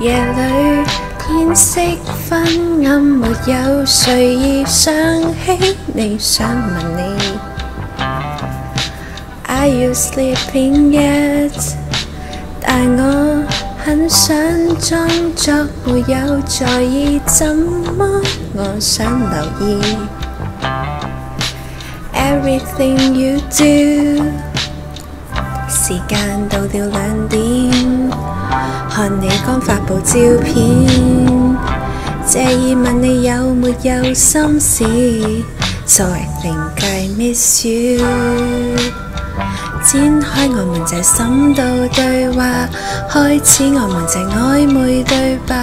夜里天色昏暗，没有睡意想起你，想问你，Are you sleeping yet？但我很想装作没有在意，怎么我想留意？Everything you do，时间到了两点。看你刚发布照片，借意问你有没有心事在灵界 miss you。展开我们这深度对话，开始我们这暧昧对白，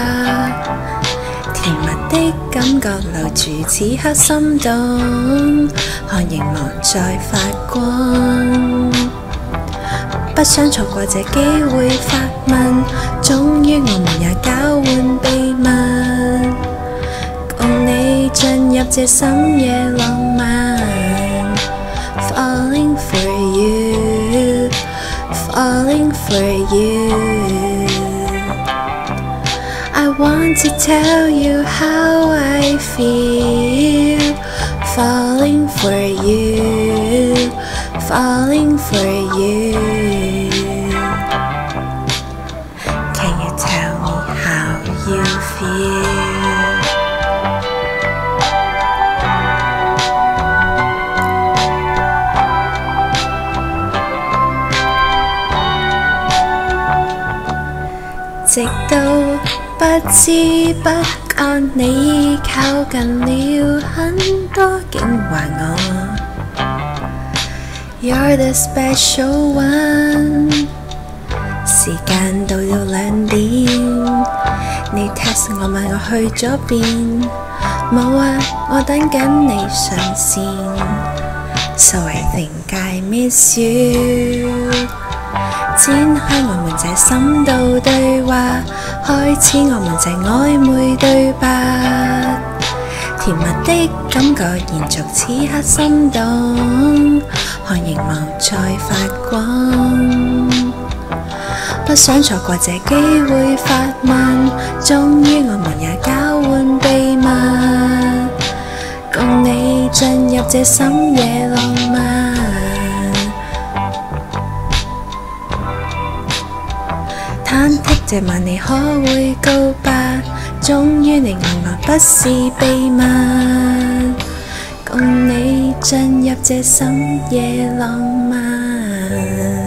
甜蜜的感觉留住此刻心动，看荧幕在发光。不想错过这机会发问，终于我们也交换秘密，共你进入这深夜浪漫。Falling for you, falling for you. I want to tell you how I feel. Falling for you, 到不知不觉，你已靠近了很多，竟还我。You're the special one。时间到了两点。你 text 我问我去咗边？冇啊，我等紧你上线。Sorry，灵界 miss you。展开我们这深度对话，开始我们这暧昧对白，甜蜜的感觉延续此刻心动，看荧幕在发光。不想错过这机会发问，终于我们也交换秘密，共你进入这深夜浪漫。忐忑这晚你可会告白？终于你爱我不是秘密，共你进入这深夜浪漫。